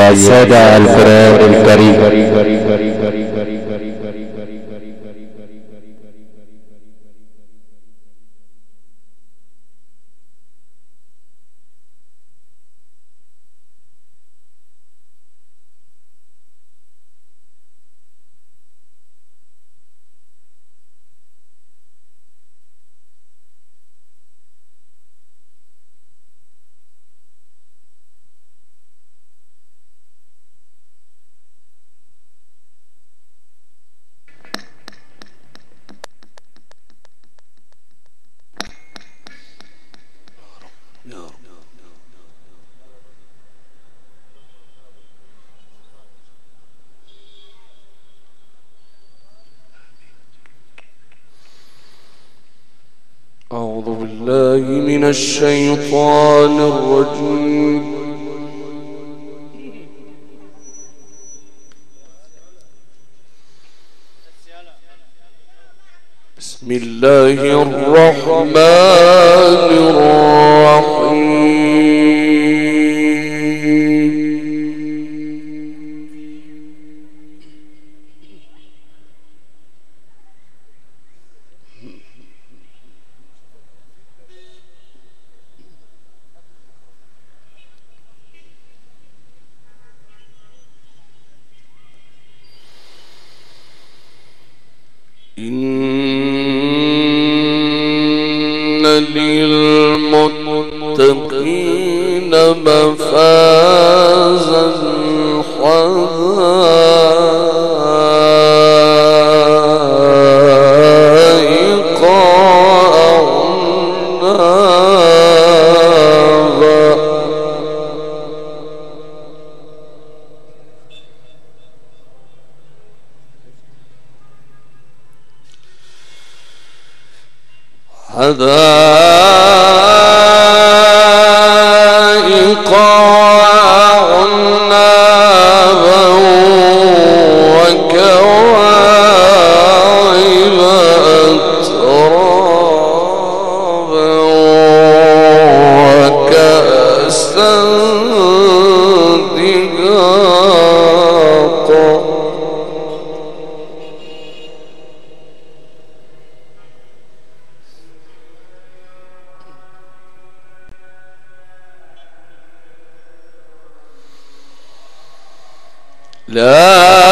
يا سادة الكريم من الشيطان الرجيم. بسم الله الرحمن الرحيم. لا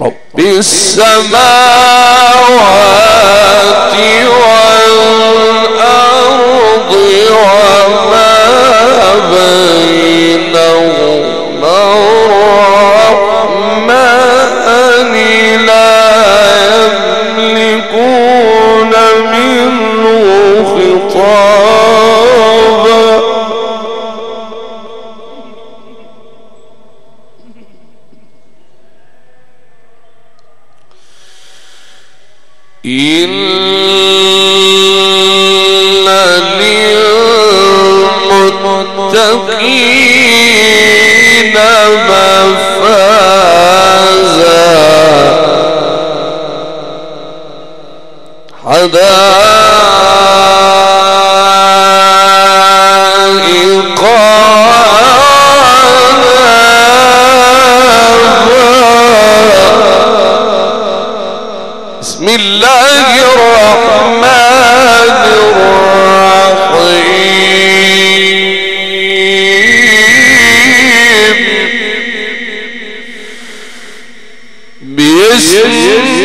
رب السماوات والأرض والأرض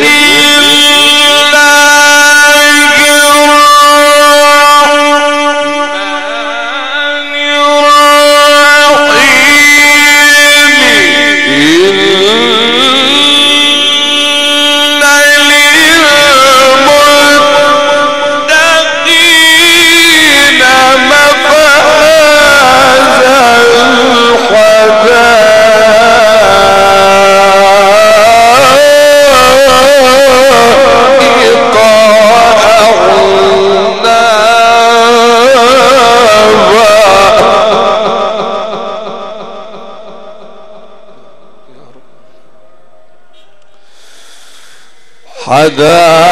niềm the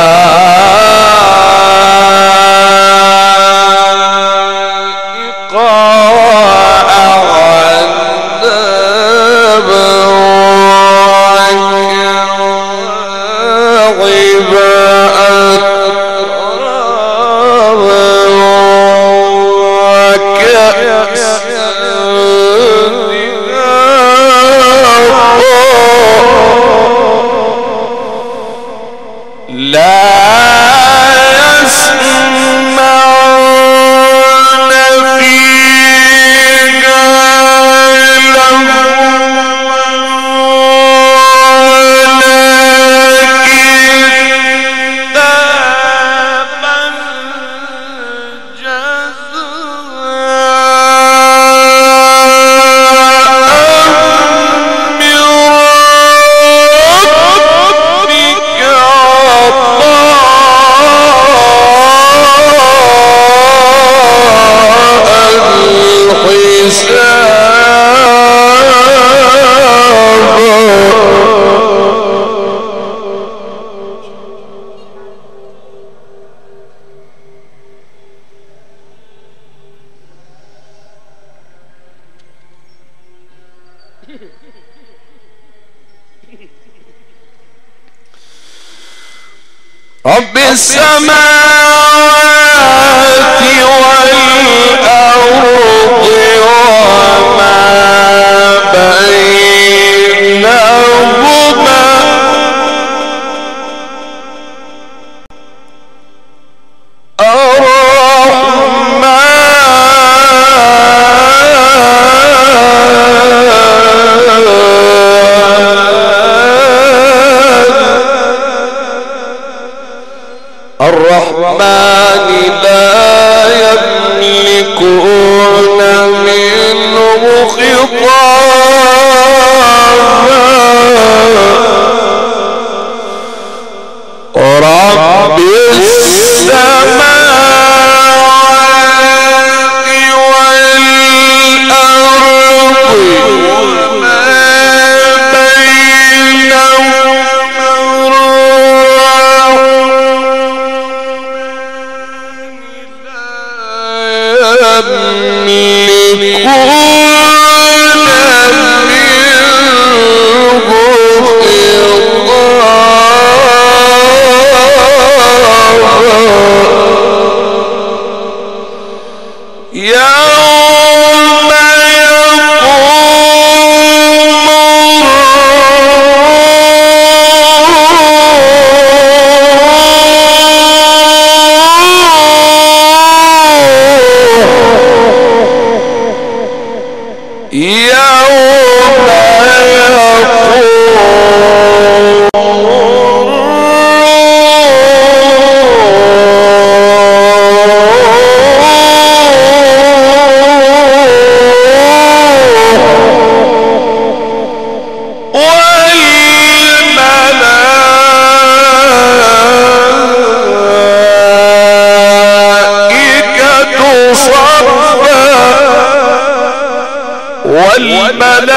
رب يوم والملائكة والملائكة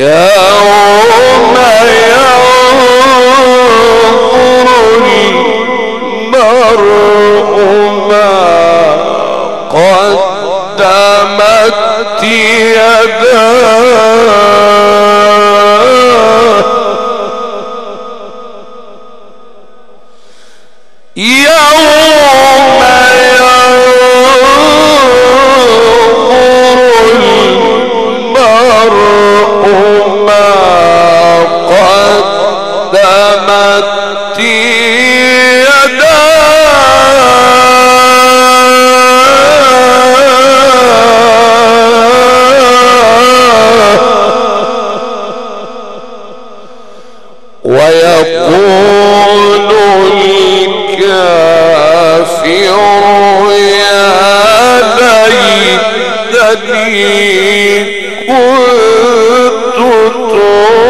يوم Oh.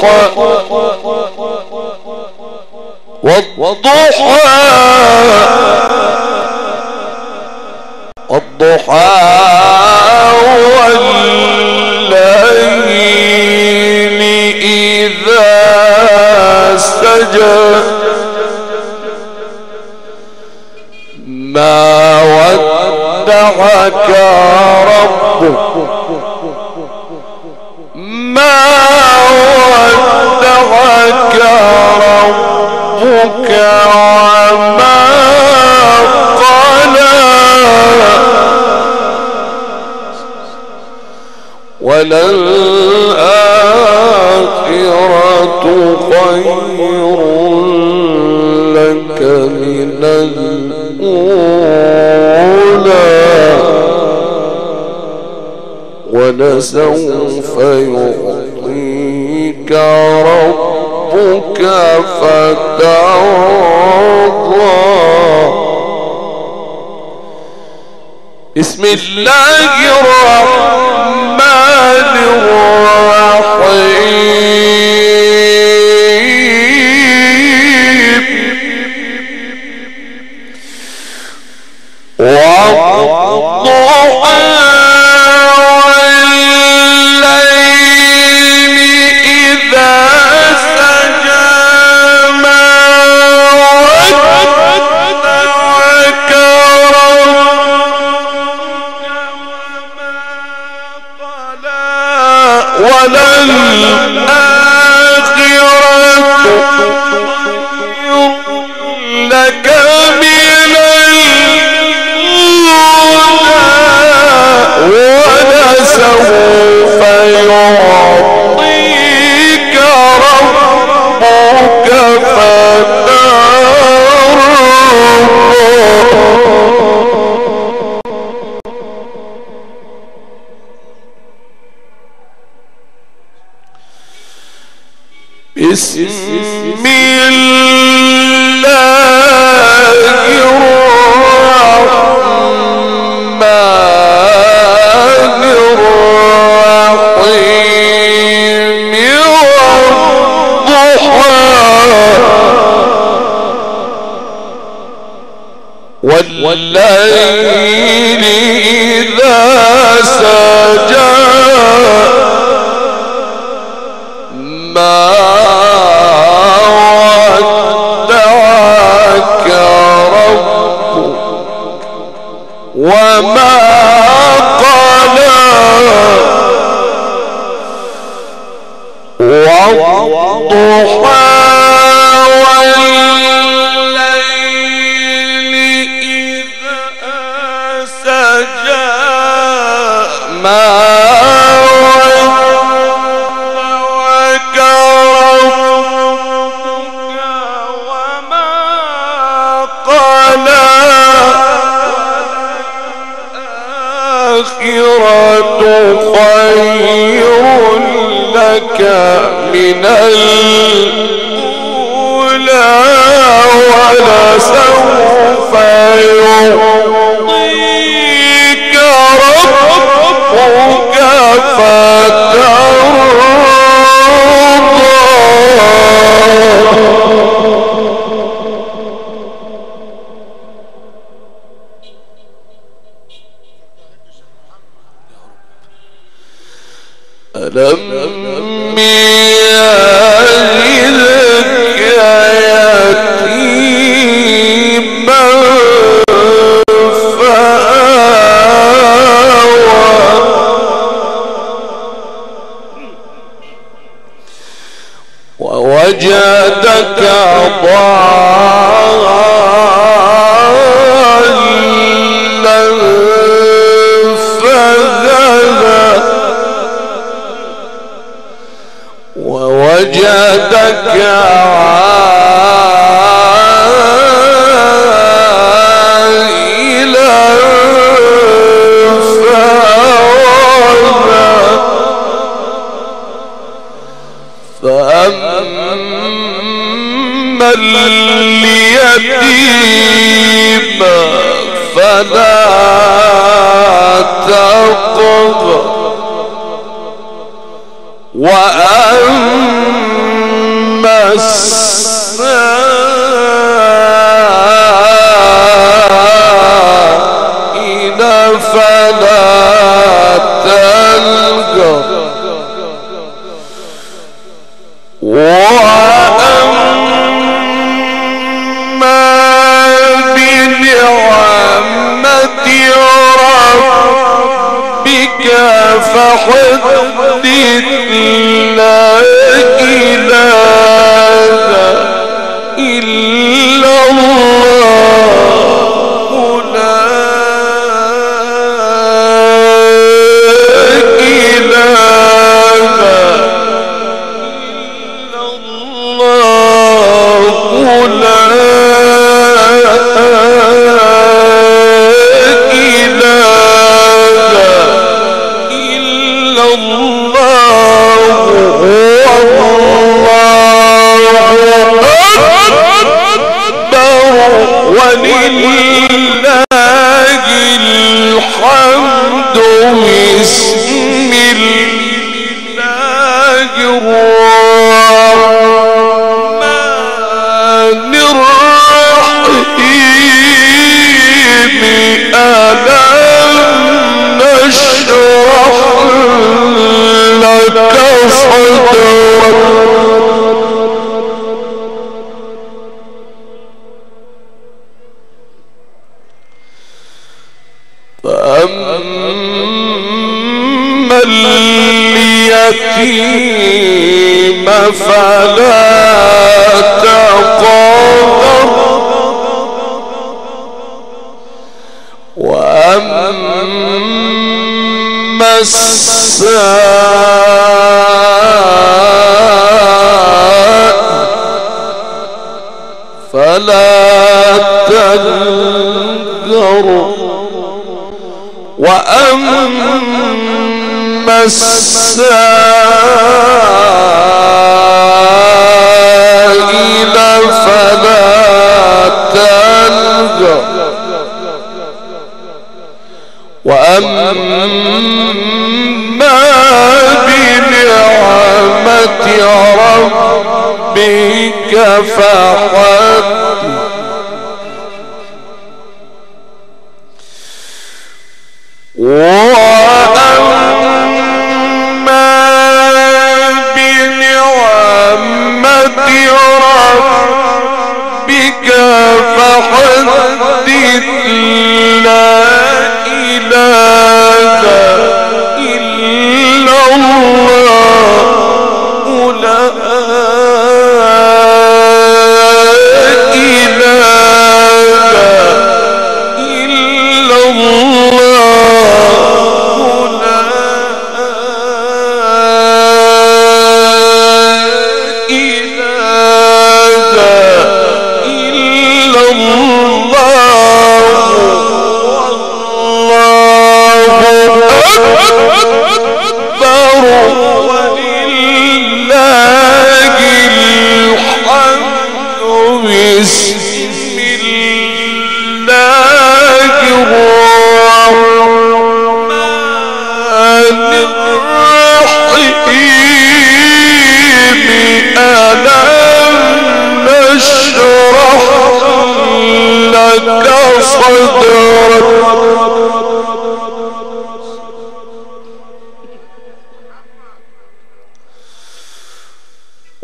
والضحى والضحى الضحى فسوف يعطيك ربك فترضى. بسم الله الرحمن بسم الله الرحمن الرحيم. والضحى. والليل إذا سار فلم يجدك فآوى ووجدك يدك عائلا فعلا فأما اليتيم فلا تقض وأما السائل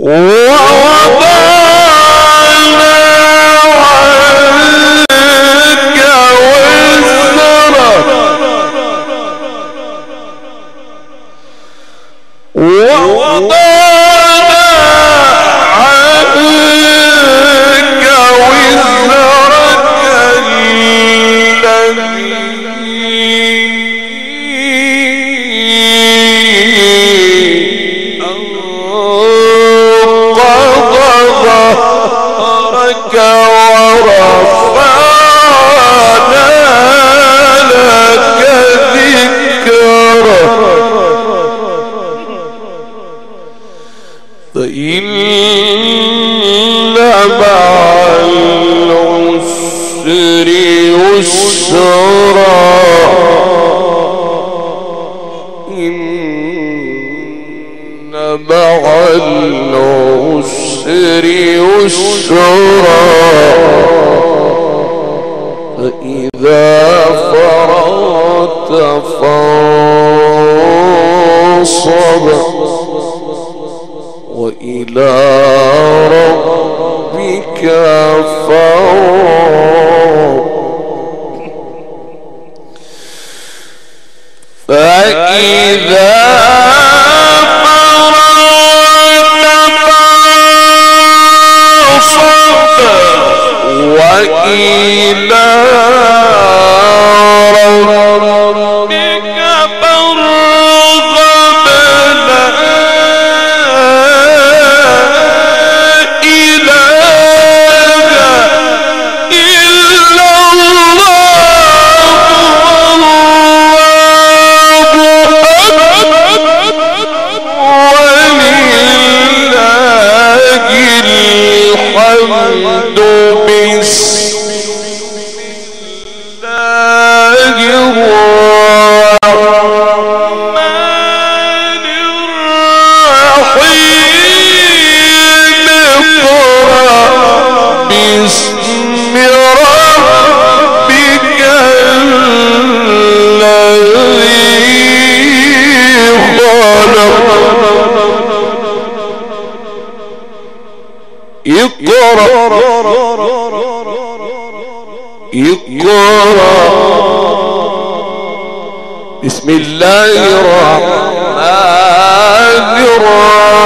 Whoa! وإلى ربك فارغب اقرأ بسم الله الرحمن الرحيم.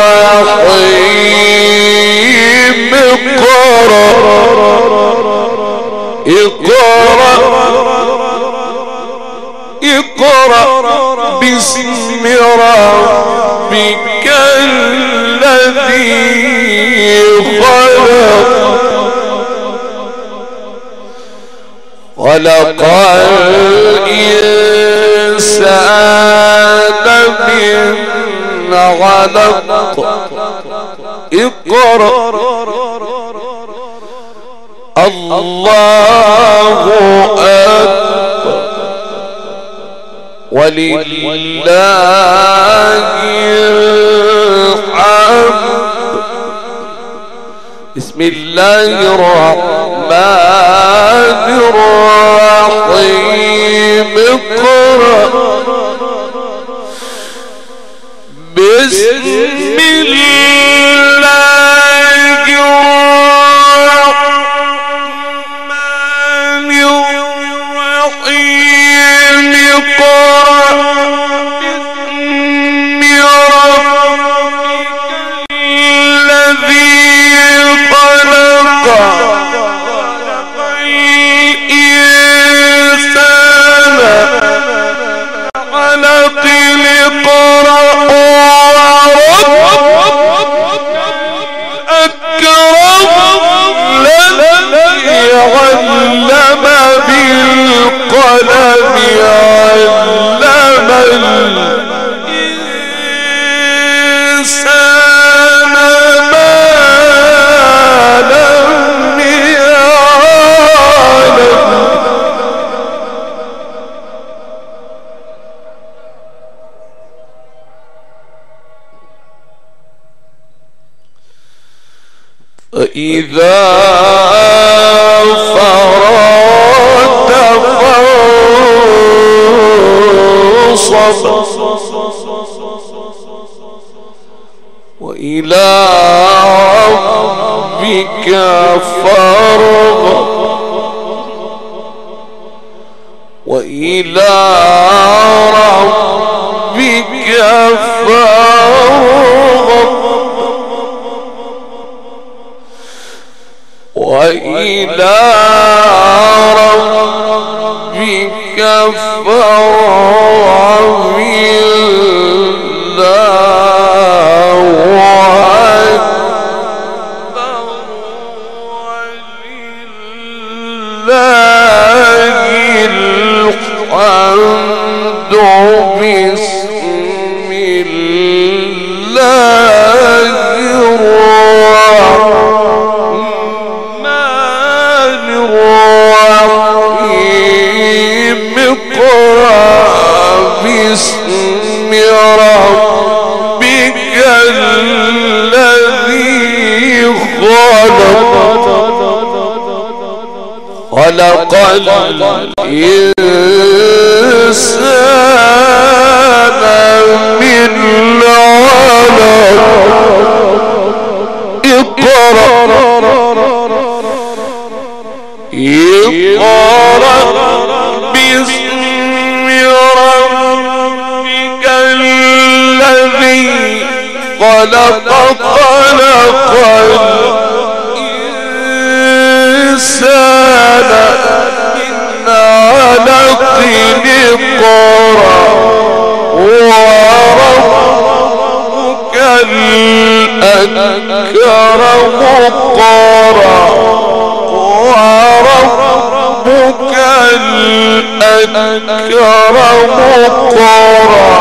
اقرأ. اقرأ. اقرأ. باسم ربك الذي خلق الإنسان من علق اقرأ. الله أكبر. ولله الحمد. بسم الله الرحمن الرحيم. اقرأ. بسم فإذا فرغت فانصب. وإلى ربك فارغب. وإلى ربك وإلى ربك فارغب الحمد باسم ربك الذي خلق. خلق الإنسان خلق خلق الإنسان من علق نقرا وربك الأكرم قرا وربك الأكرم قرا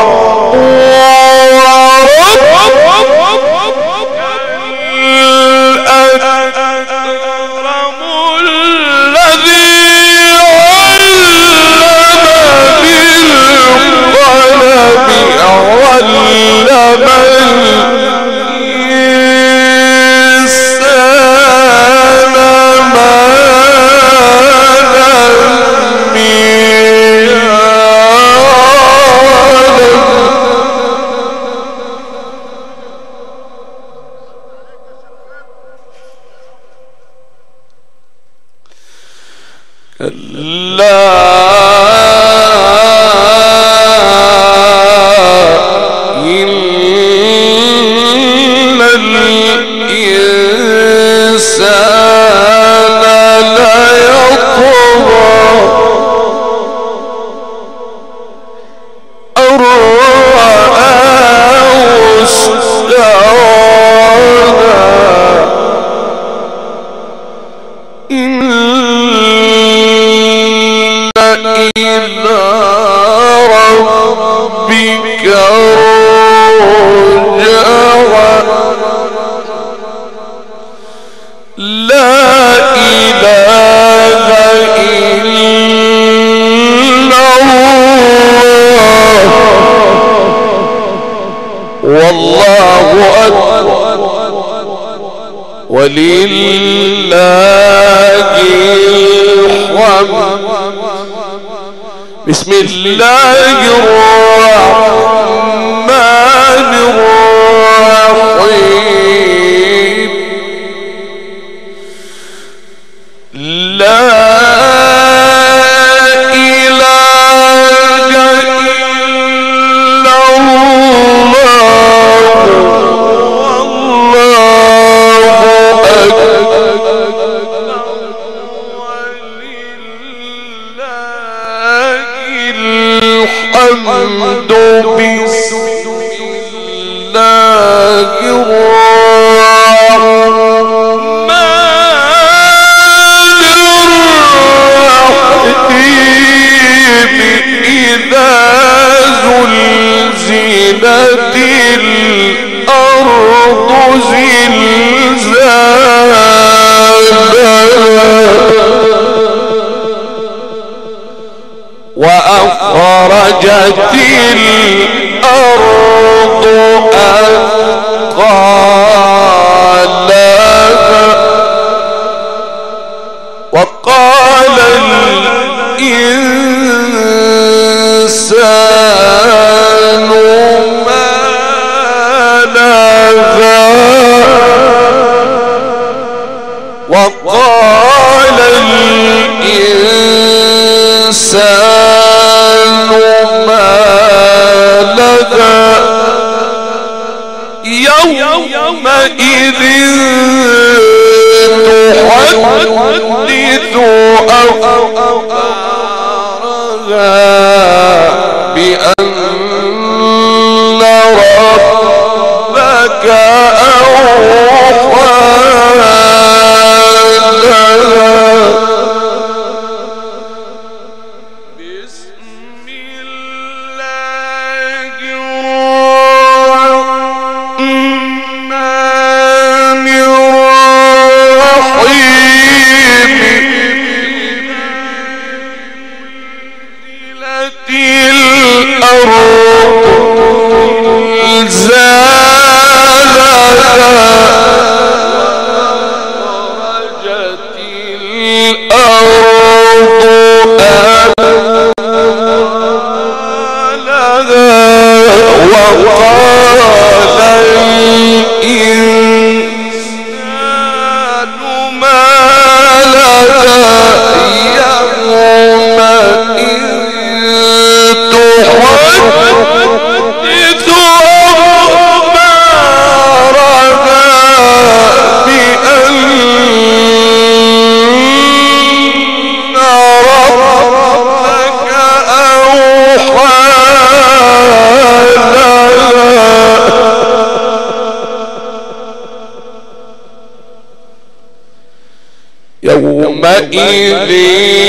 والحديث أو, أو, أو, أو Ele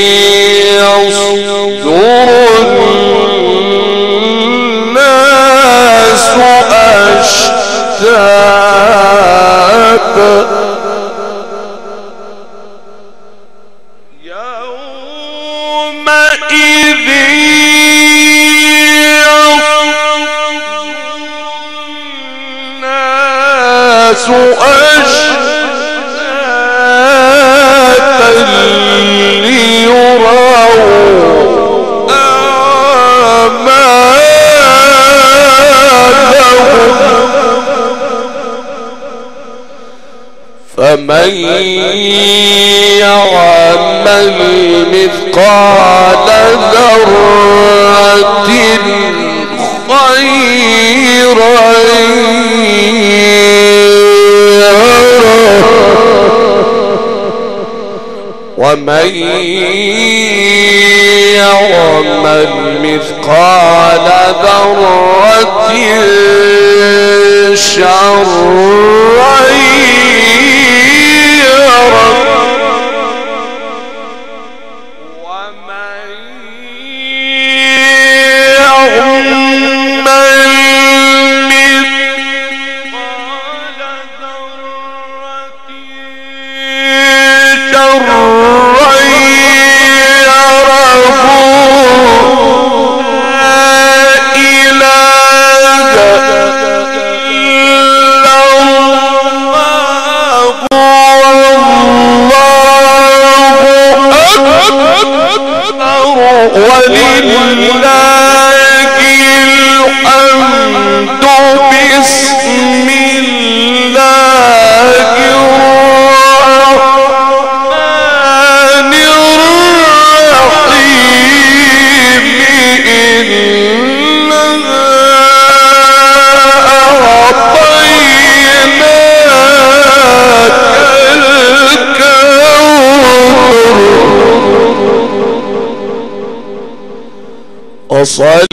ومن يعمل مثقال ذرة شرا يره ولله الحمد بسم الكوثر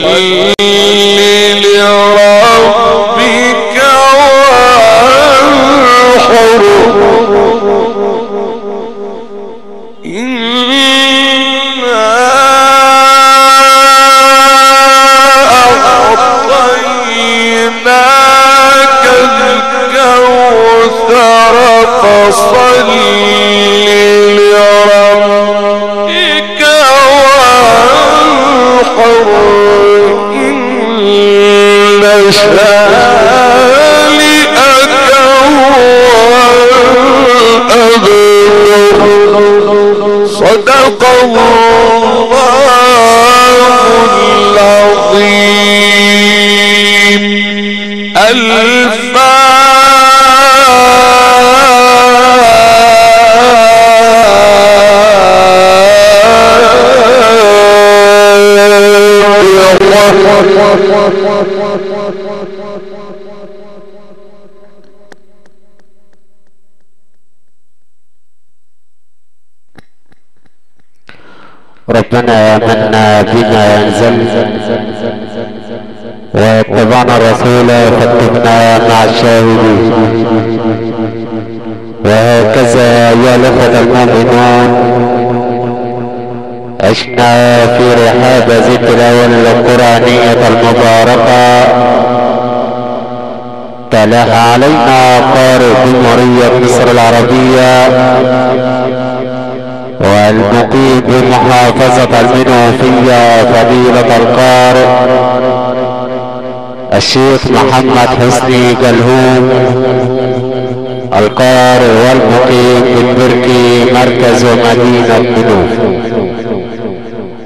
أنزل واتبعنا الرسول فاتبنا مع الشاهدين. وهكذا أيها الأخوة المؤمنون عشنا في رحاب ذكرى القرآنية المباركة. تلاها علينا قارئ جمهورية مصر العربية والمقيم بمحافظة المنوفية فضيلة القارئ الشيخ محمد حسني جلهوم القارئ والمقيم بالبركي مركز ومدينة منوف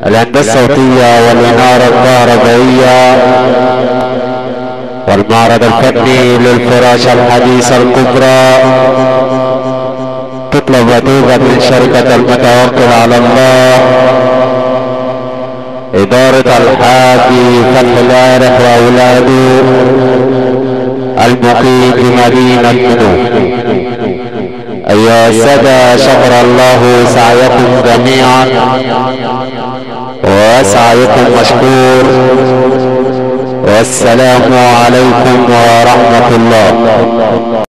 الهندسة الصوتية والإنارة الكهربائية والمعرض الفني للفراشة الحديثة الكبرى وتوجد من شركة المتوكل على الله إدارة الحاج فتح الارح وأولاده المقيم بمدينة منوف أيها السادة شكر الله سعيكم جميعا وسعيكم مشكور والسلام عليكم ورحمة الله.